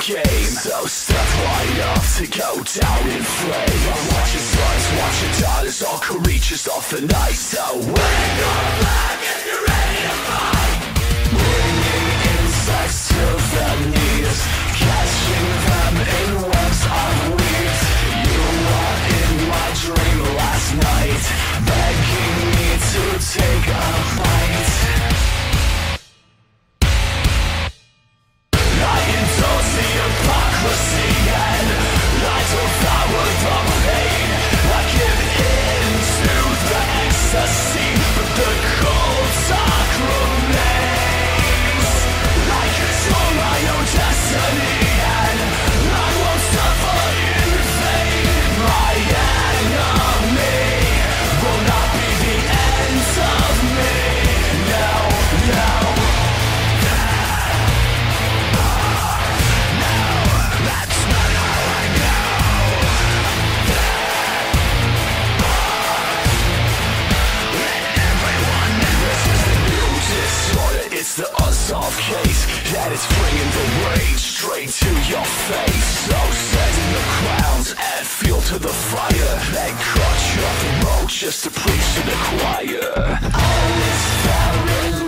game. So step right up to go down in flames Watch your sons, watch your daughters All creatures of the night. So wake up unsolved case that is bringing the rage straight to your face. So set in the crowns and fuel to the fire. And cut your throat just to preach to the choir. All is found